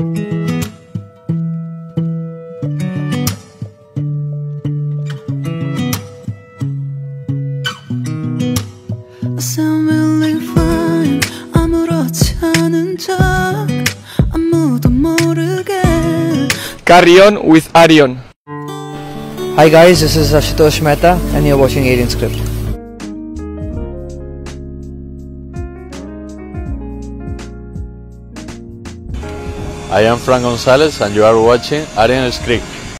I'm fine Carry on with Arion. Hi guys, this is Ashutosh Mehta and you're watching Arion Script. I am Frank Gonzalez and you are watching Arian Script.